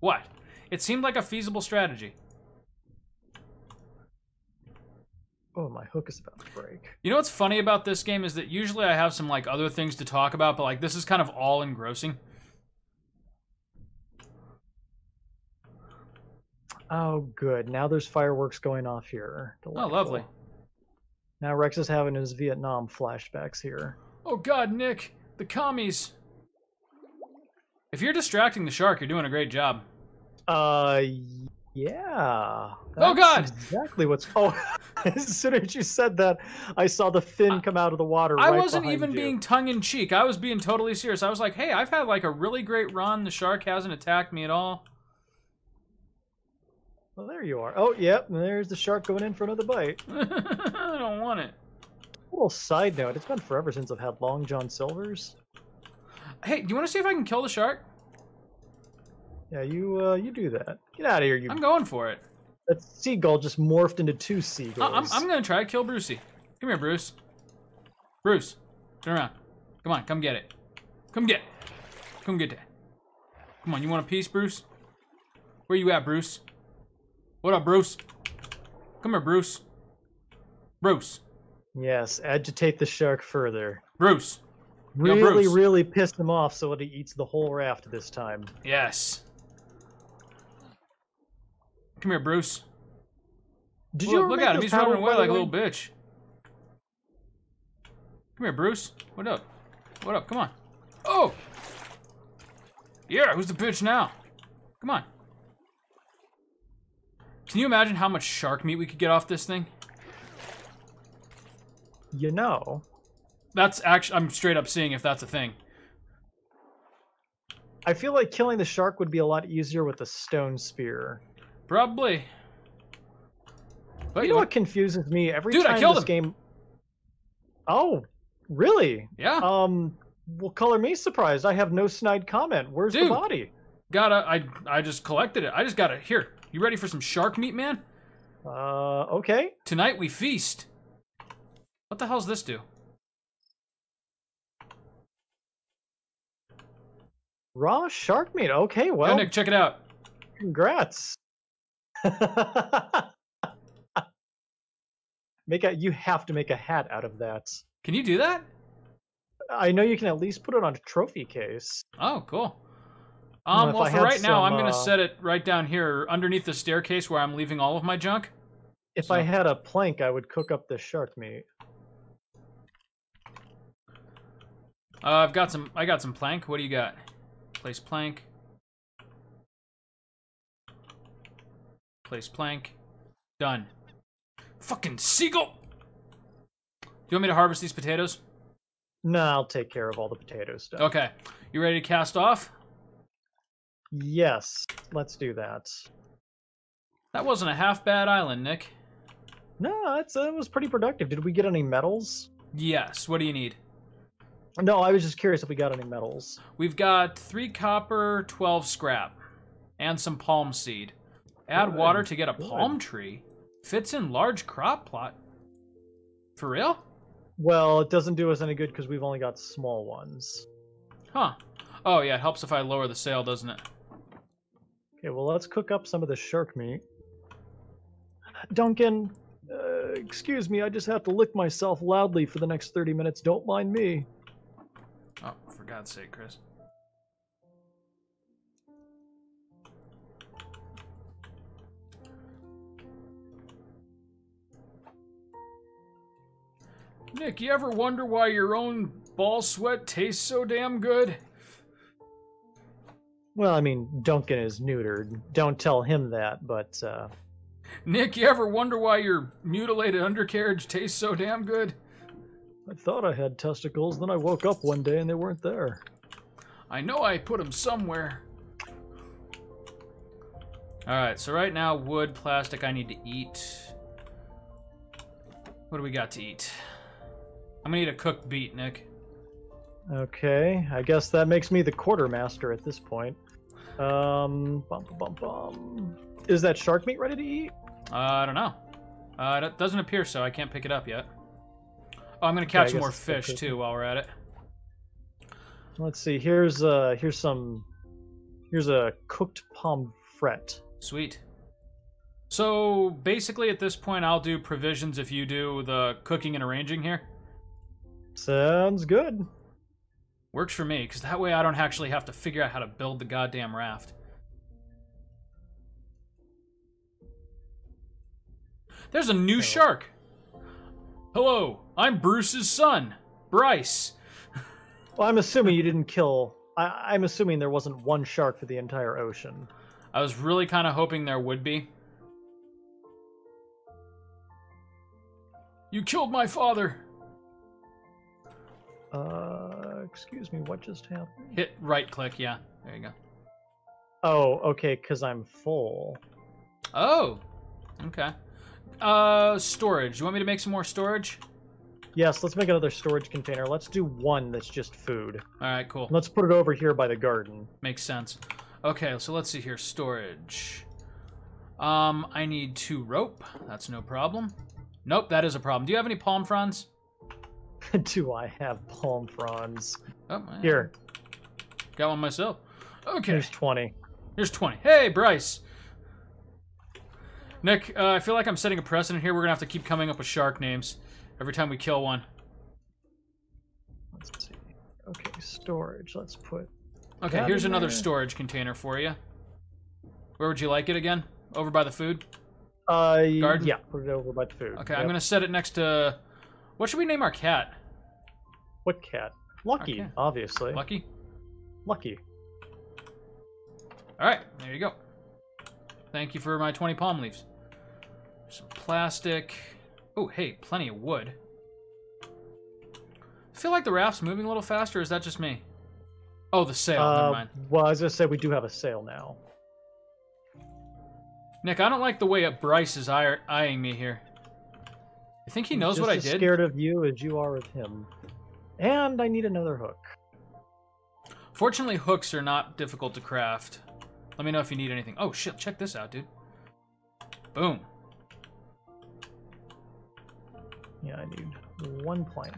what? It seemed like a feasible strategy. oh, my hook is about to break. You know what's funny about this game is that usually I have some like other things to talk about, but like this is kind of all engrossing. Oh, good. Now there's fireworks going off here. Oh, lovely. Now Rex is having his Vietnam flashbacks here. Oh god, Nick, the commies. If you're distracting the shark, you're doing a great job. Uh, yeah. Oh, God! Exactly what's. Oh, as soon as you said that, I saw the fin come out of the water. I right wasn't even you. being tongue in cheek. I was being totally serious. I was like, "Hey, I've had like a really great run. The shark hasn't attacked me at all." Well, there you are. Oh, yep. There's the shark going in for another bite. I don't want it. A little side note: It's been forever since I've had Long John Silver's. Hey, do you want to see if I can kill the shark? Yeah, you uh, you do that. Get out of here, you. I'm going for it. That seagull just morphed into two seagulls. I'm, I'm gonna try to kill Brucey. Come here, Bruce. Bruce, turn around. Come on, come get it. Come get it. Come get it. Come on, you want a piece, Bruce? Where you at, Bruce? What up, Bruce? Come here, Bruce. Bruce. Yes, agitate the shark further. Bruce. Yo, Really, Bruce. really piss him off so that he eats the whole raft this time. Yes. Come here, Bruce. Did look, you look at him. He's running away like a little bitch. Come here, Bruce. What up? What up? Come on. Oh! Yeah, who's the bitch now? Come on. Can you imagine how much shark meat we could get off this thing? You know, That's actually, I'm straight up seeing if that's a thing. I feel like killing the shark would be a lot easier with a stone spear. Probably. But you know what confuses me every Dude, I time killed this him. game? Oh, really? Yeah. Um, well, color me surprised. I have no snide comment. Where's Dude. the body? Gotta, I, I just collected it. I just gotta, here. You ready for some shark meat, man? Uh, okay. Tonight we feast. What the hell's this do? Raw shark meat. Okay, Yo, well, Nick, check it out. congrats. make a. You have to make a hat out of that. Can you do that? I know you can at least put it on a trophy case. Oh, cool. Well, Um, well, for right now, I'm some, gonna uh, set it right down here underneath the staircase where I'm leaving all of my junk. If I had a plank, I would cook up the shark meat. Uh, I've got some. I got some plank. What do you got? Place plank. Place plank. Done. Fucking seagull! Do you want me to harvest these potatoes? No, I'll take care of all the potato stuff. Okay. You ready to cast off? Yes, let's do that. That wasn't a half bad island, Nick. No, that's that was pretty productive. Did we get any metals? Yes. What do you need? No, I was just curious if we got any metals. We've got three copper, 12 scrap, and some palm seed. Add Good, water to get a good. palm tree. Fits in large crop plot. For real? Well, it doesn't do us any good because we've only got small ones. Huh. Oh, yeah, it helps if I lower the sail, doesn't it? Okay, well, let's cook up some of the shark meat. Duncan, uh, excuse me, I just have to lick myself loudly for the next 30 minutes. Don't mind me. Oh, for God's sake, Chris. Nick, you ever wonder why your own ball sweat tastes so damn good? Well, I mean, Duncan is neutered. Don't tell him that, but, uh, Nick, you ever wonder why your mutilated undercarriage tastes so damn good? I thought I had testicles, then I woke up one day and they weren't there. I know I put them somewhere. Alright, so right now, wood, plastic, I need to eat. What do we got to eat? I'm gonna eat a cooked beet, Nick. Okay, I guess that makes me the quartermaster at this point. Um, bum, bum, bum. Is that shark meat ready to eat? Uh, I don't know. Uh, it doesn't appear so. I can't pick it up yet. Oh, I'm gonna catch guess more fish too while we're at it. Let's see. Here's uh, here's some. Here's a cooked pomfret. Sweet. So basically, at this point, I'll do provisions if you do the cooking and arranging here. Sounds good. Works for me, because that way I don't actually have to figure out how to build the goddamn raft. There's a new Hello. shark! Hello, I'm Bruce's son, Bryce. Well, I'm assuming you didn't kill. I, I'm assuming there wasn't one shark for the entire ocean. I was really kind of hoping there would be. You killed my father! Uh, excuse me. What just happened? Hit right click, yeah. There you go. Oh, okay. Cause I'm full. Oh, okay. Uh, storage. Do you want me to make some more storage? Yes. Let's make another storage container. Let's do one that's just food. Alright, cool. Let's put it over here by the garden. Makes sense. Okay, so let's see here. Storage. Um, I need two rope. That's no problem. Nope, that is a problem. Do you have any palm fronds? do I have palm fronds? Oh, I Here. Got one myself. Okay, Here's 20. here's 20. Hey, Bryce! Nick, uh, I feel like I'm setting a precedent here. We're gonna have to keep coming up with shark names every time we kill one. Let's see. Okay, storage. Let's put. Okay, here's another there. storage container for you. Where would you like it again? Over by the food? Uh, Garden? yeah, put it over by the food. Okay, I'm gonna set it next to. What should we name our cat? What cat? Lucky, Okay. obviously. Lucky. Lucky. All right, there you go. Thank you for my 20 palm leaves. Some plastic. Oh, hey, plenty of wood. I feel like the raft's moving a little faster. Or is that just me? Oh, the sail. uh, Never mind. Well, as I said, we do have a sail now. Nick, I don't like the way Bryce is eye- eyeing me here. I think he knows what I did. scared of you as you are of him. And I need another hook. Fortunately, hooks are not difficult to craft. Let me know if you need anything. Oh shit! Check this out, dude. Boom. Yeah, I need one plank.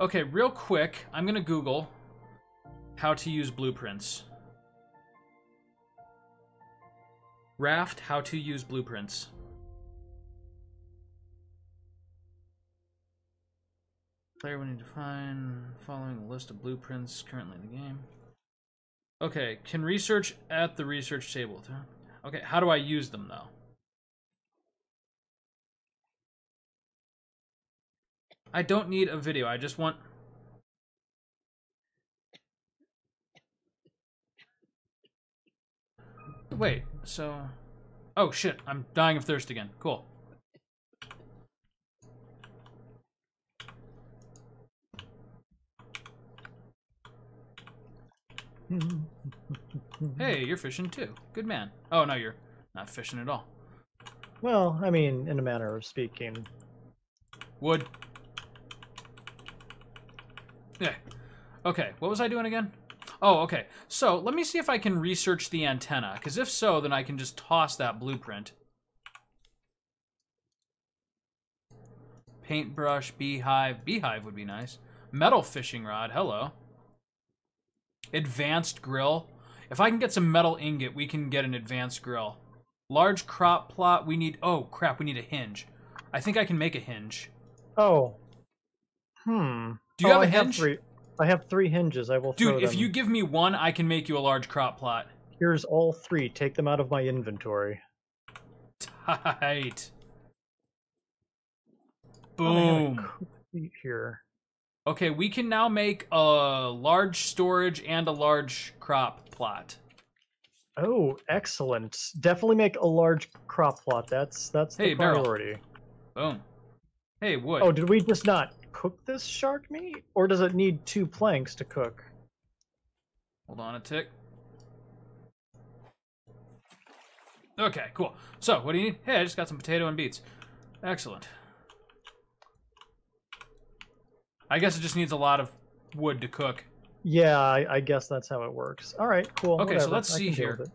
Okay, real quick, I'm gonna Google how to use blueprints. Raft, how to use blueprints. Player will need to find following the list of blueprints currently in the game. Okay, can research at the research table. Okay, how do I use them though? I don't need a video. I just want. Wait, so. Oh shit! I'm dying of thirst again. Cool. Hey, you're fishing too. Good man. Oh no, you're not fishing at all. Well, I mean, in a manner of speaking. Wood. Yeah. Okay, what was I doing again? Oh, okay. So, let me see if I can research the antenna, because if so, then I can just toss that blueprint. Paintbrush, beehive. Beehive would be nice. Metal fishing rod, hello. Advanced grill. If I can get some metal ingot, we can get an advanced grill. Large crop plot, we need... Oh, crap, we need a hinge. I think I can make a hinge. Oh. Hmm. Do you Oh, have a I hinge? three. I have three hinges. I will throw Dude, if you give me one, I can make you a large crop plot. Here's all three. Take them out of my inventory. Tight. Oh, Boom. wheat here. Okay, we can now make a large storage and a large crop plot. Oh, excellent! Definitely make a large crop plot. That's that's the Hey, barrel. priority. Boom. Hey, wood. Oh, did we just not cook this shark meat, or does it need two planks to cook? Hold on a tick. Okay, cool. So, what do you need? Hey, I just got some potato and beets. Excellent. I guess it just needs a lot of wood to cook. Yeah, I, I guess that's how it works. All right, cool. Okay, so let's see here.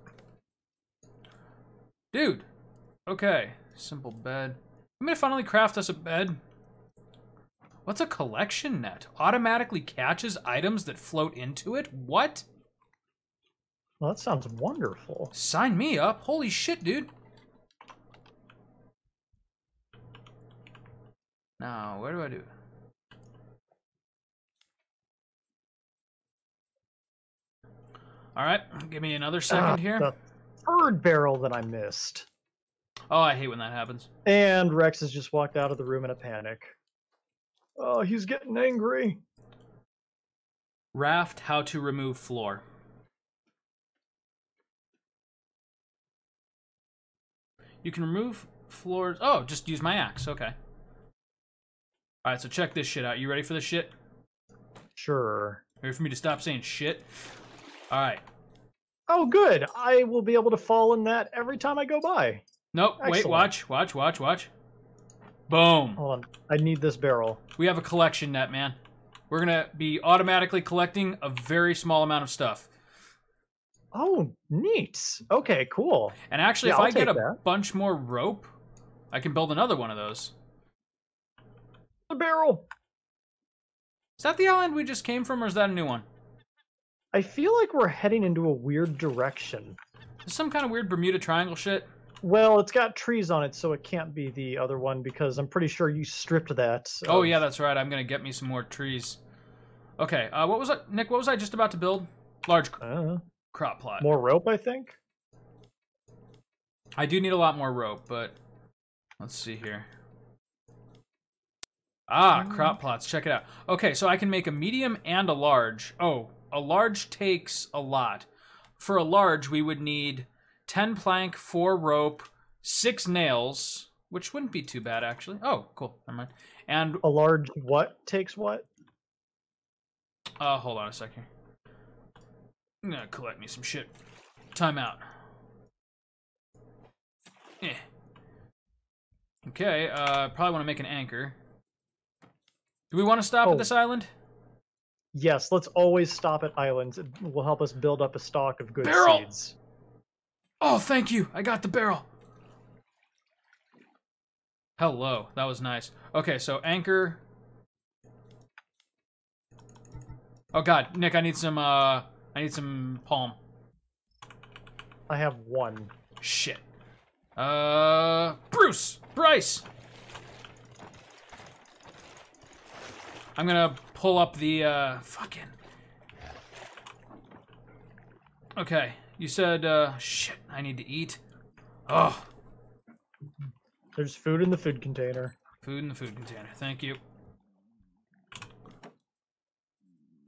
Dude. Okay. Simple bed. I'm gonna finally craft us a bed. What's a collection net? Automatically catches items that float into it? What? Well, that sounds wonderful. Sign me up. Holy shit, dude. Now, where do I do? All right, give me another second Ah, here. The third barrel that I missed. Oh, I hate when that happens. And Rex has just walked out of the room in a panic. Oh, he's getting angry. Raft, how to remove floor. You can remove floors. Oh, just use my axe. Okay. All right, so check this shit out. You ready for this shit? Sure. Ready for me to stop saying shit? All right. Oh, good. I will be able to fall in that every time I go by. Nope. Wait. Watch. Watch. Watch. Watch. Boom. Hold on. I need this barrel. We have a collection net, man. We're gonna be automatically collecting a very small amount of stuff. Oh, neat. Okay, cool. And actually, Yeah, if I'll I get a that. bunch more rope, I can build another one of those. The barrel. Is that the island we just came from, or is that a new one? I feel like we're heading into a weird direction. Some kind of weird Bermuda Triangle shit? Well, it's got trees on it, so it can't be the other one because I'm pretty sure you stripped that. Oh yeah, that's right. I'm gonna get me some more trees. Okay, uh, what was I, Nick? What was I just about to build? Large cr- crop plot. more rope, I think. I do need a lot more rope, but let's see here. Ah, crop plots. Check it out. Okay, so I can make a medium and a large. Oh, a large takes a lot. For a large, we would need 10 plank, 4 rope, 6 nails, which wouldn't be too bad, actually. Oh, cool. Never mind. And, A large what takes what? uh, hold on a second. I'm gonna collect me some shit. Time out. Eh. Okay, uh, probably want to make an anchor. Do we want to stop Oh. at this island? Yes, let's always stop at islands. It will help us build up a stock of good Barrel! seeds. Oh, thank you. I got the barrel. Hello. That was nice. Okay, so anchor. Oh god, Nick, I need some uh I need some palm. I have one. Shit. Uh Bruce, Bryce. I'm going to pull up the uh fucking Okay, you said uh shit, I need to eat. Oh, There's food in the food container. Food in the food container. Thank you.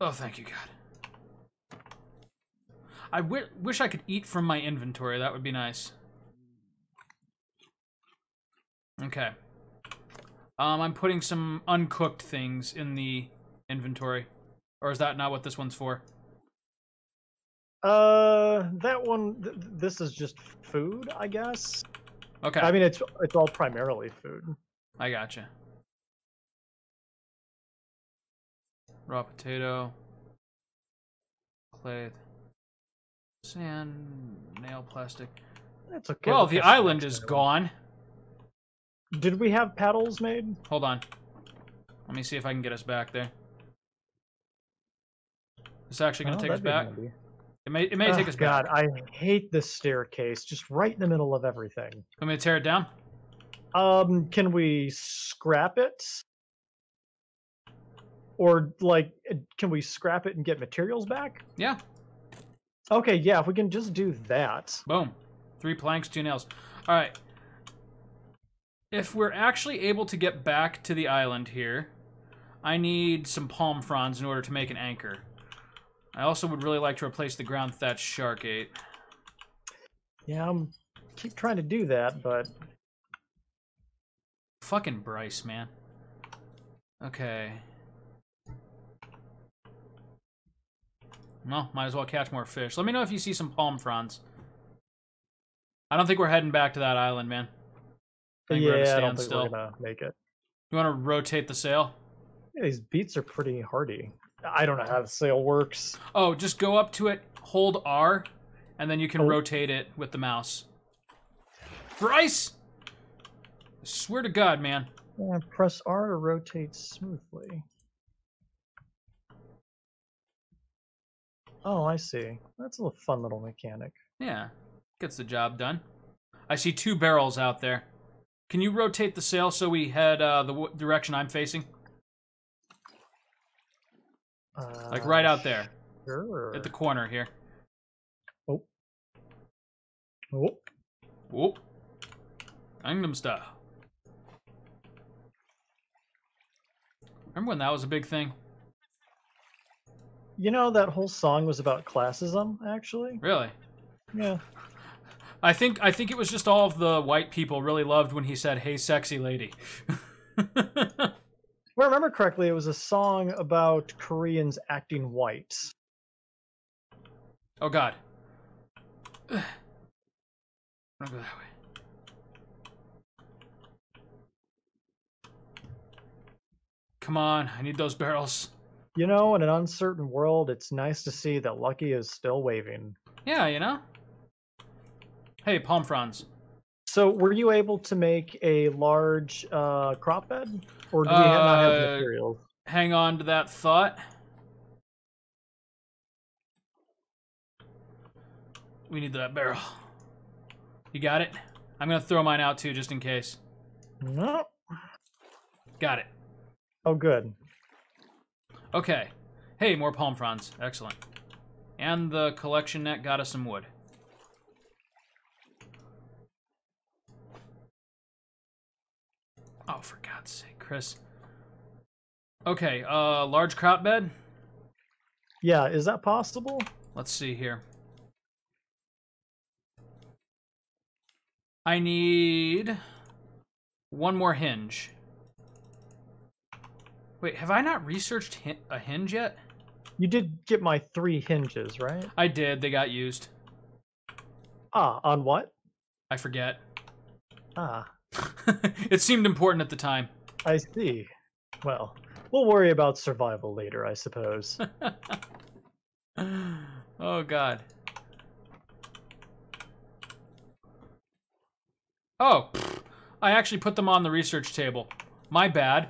Oh, thank you, God. I wi- wish I could eat from my inventory. That would be nice. Okay. Um, I'm putting some uncooked things in the inventory. Or is that not what this one's for? Uh, that one. Th- th- this is just food, I guess. Okay, I mean, it's it's all primarily food. I gotcha. Raw potato. Clay. Sand. Nail plastic. It's okay. well, the island is one. gone. Did we have paddles made? Hold on. Let me see if I can get us back there. It's actually gonna Oh, take us back. handy. It may it may take Ugh, us God, back. I hate this staircase, just right in the middle of everything. Want me to tear it down? Um, can we scrap it? Or like, can we scrap it and get materials back? Yeah. Okay, yeah, if we can just do that. Boom. Three planks, two nails. All right. If we're actually able to get back to the island here, I need some palm fronds in order to make an anchor. I also would really like to replace the ground thatch shark ate. Yeah, I'm keep trying to do that, but Fucking Bryce, man. Okay. Well, might as well catch more fish. Let me know if you see some palm fronds. I don't think we're heading back to that island, man. I think we're at a yeah, I don't think we're gonna make it. You want to rotate the sail? Yeah, these beets are pretty hardy. I don't know how the sail works. Oh, just go up to it, hold R, and then you can Oh. rotate it with the mouse. Bryce! I swear to God, man. Yeah, press R to rotate smoothly. Oh, I see. That's a fun little mechanic. Yeah, gets the job done. I see two barrels out there. Can you rotate the sail so we head uh, the w- direction I'm facing? Like Uh, right out there, Sure. at the corner here. Oh. Oh. Whoop. Gangnam style. Remember when that was a big thing? You know that whole song was about classism, actually. Really? Yeah. I think I think it was just all of the white people really loved when he said, "Hey, sexy lady." If I remember correctly, it was a song about Koreans acting white. oh God. Don't go that way. Come on, I need those barrels. You know, in an uncertain world, it's nice to see that Lucky is still waving. Yeah, you know. Hey, palm fronds. So, were you able to make a large uh, crop bed, or do we not have Uh, materials? Hang on to that thought. We need that barrel. You got it? I'm gonna throw mine out too, just in case. No. Got it. Oh, good. Okay. Hey, more palm fronds. Excellent. And the collection net got us some wood. Oh, for God's sake, Chris. Okay, uh, large crop bed. Yeah, is that possible? Let's see here. I need one more hinge. Wait, have I not researched hin- a hinge yet? You did get my three hinges, right? I did. They got used. Ah, on what? I forget. Ah, it seemed important at the time. I see. Well, we'll worry about survival later, I suppose. oh god. Oh, pfft. I actually put them on the research table. My bad.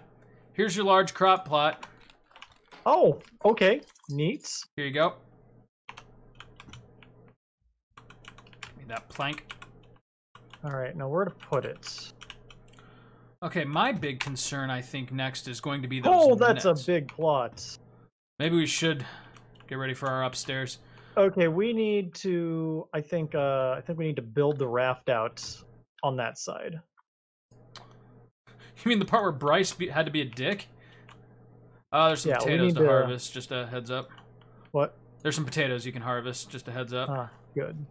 Here's your large crop plot. oh, okay. Neat. Here you go. Give me that plank. All right, now where to put it? Okay, my big concern, I think, next is going to be those. Oh, that's a big plot. Maybe we should get ready for our upstairs. Okay, we need to. I think. Uh, I think we need to build the raft out on that side. You mean the part where Bryce be- had to be a dick? Uh, there's some Yeah, potatoes to to- harvest. Just a heads up. What? There's some potatoes you can harvest, just a heads up. Ah, good.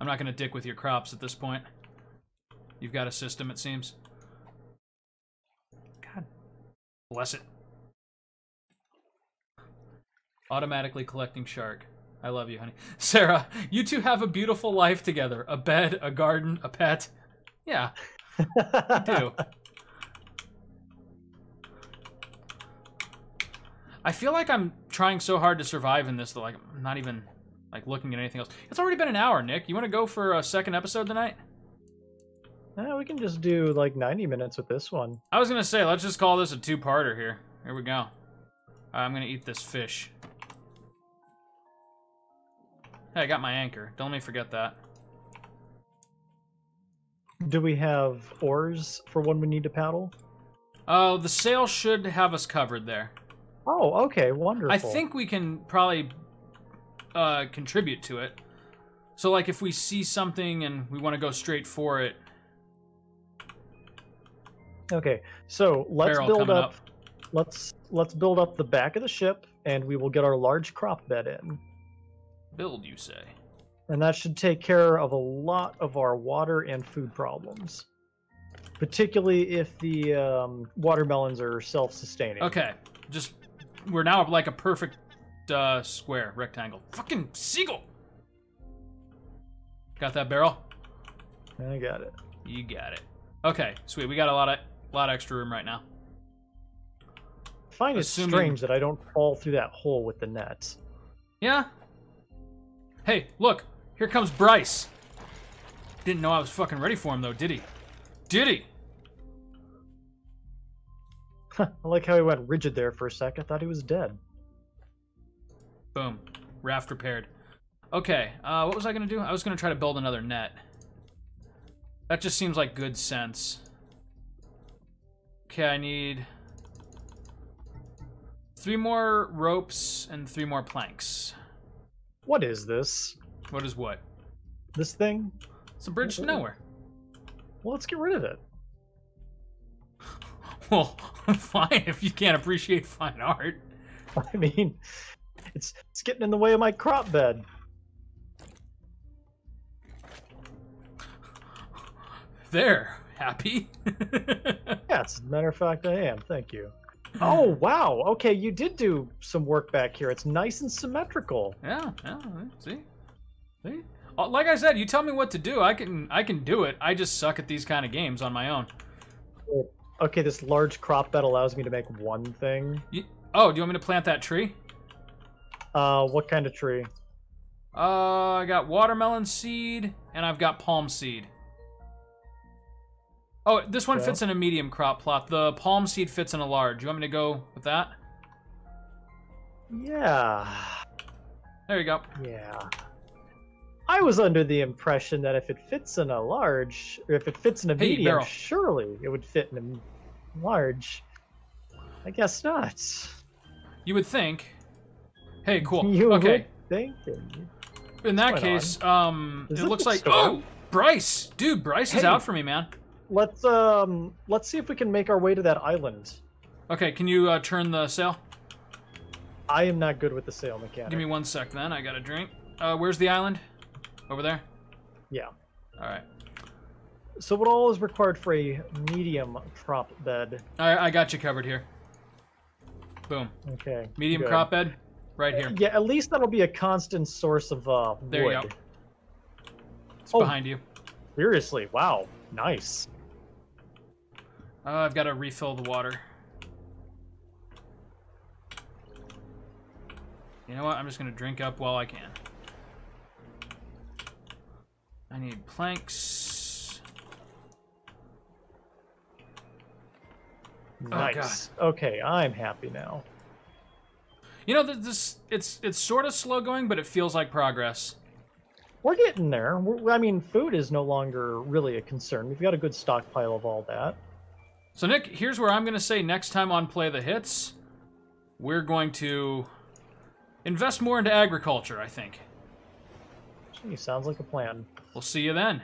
I'm not going to dick with your crops at this point. You've got a system, it seems. God bless it. Automatically collecting shark. I love you, honey. Sarah, you two have a beautiful life together. A bed, a garden, a pet. Yeah, you do. I feel like I'm trying so hard to survive in this that like I'm not even like looking at anything else. It's already been an hour, Nick. You want to go for a second episode tonight? Eh, we can just do like 90 minutes with this one. I was gonna say let's just call this a two-parter here. Here we go. I'm gonna eat this fish. Hey, I got my anchor. Don't let me forget that. Do we have oars for when we need to paddle? Oh, the sail should have us covered there. Oh, okay, wonderful. I think we can probably uh, contribute to it. So, like, if we see something and we want to go straight for it, Okay, so let's barrel build up, up. Let's let's build up the back of the ship, and we will get our large crop bed in, Build, you say? and that should take care of a lot of our water and food problems. Particularly if the um, watermelons are self-sustaining. Okay, just we're now like a perfect uh, square rectangle. Fucking seagull. Got that barrel? I got it. You got it. Okay, sweet. We got a lot of lot of extra room right now. I find it Assuming- strange that I don't fall through that hole with the net. Yeah. Hey, look. Here comes Bryce. Didn't know I was fucking ready for him though, did he? Did he? I like how he went rigid there for a sec. I thought he was dead. Boom. Raft repaired. Okay, uh, what was I gonna do? I was gonna try to build another net. That just seems like good sense. Okay, I need three more ropes and three more planks. What is this? What is what? This thing? It's a bridge to nowhere. Well, let's get rid of it. Well, fine if you can't appreciate fine art. I mean, it's it's getting in the way of my crop bed. There, happy? Yes, as a matter of fact, I am. Thank you. Oh wow. Okay, you did do some work back here. It's nice and symmetrical. Yeah, yeah. See, see. Uh, Like I said, you tell me what to do. I can, I can do it. I just suck at these kind of games on my own. Okay, this large crop bed allows me to make one thing. You, oh, do you want me to plant that tree? Uh, what kind of tree? Uh, I got watermelon seed and I've got palm seed. Oh, this one Okay. fits in a medium crop plot. The palm seed fits in a large. You want me to go with that? Yeah. There you go. Yeah. I was under the impression that if it fits in a large, or if it fits in a Hey, medium, barrel. surely it would fit in a large. I guess not. You would think. Hey, cool. You okay. would think. In that case, um, Is it looks like storm? oh, Bryce, dude, Bryce is out for me, man. Let's um, let's see if we can make our way to that island. Okay, can you uh, turn the sail? I am not good with the sail mechanic. Give me one sec, then. I got a drink. Uh, where's the island? Over there. Yeah. All right. So what all is required for a medium crop bed? I, I got you covered here. Boom. Okay. Medium good. crop bed, right here. Yeah, at least that'll be a constant source of uh, wood. There you go. It's Oh. behind you. Seriously, wow, nice. Uh, I've got to refill the water. You know what? I'm just gonna drink up while I can. I need planks. Oh, Nice. okay, I'm happy now. You know, this it's it's sort of slow going, but it feels like progress. We're getting there. We're, I mean, food is no longer really a concern. We've got a good stockpile of all that. So Nick, here's where I'm gonna say next time on Play the Hits, we're going to invest more into agriculture. I think. Gee, sounds like a plan. We'll see you then.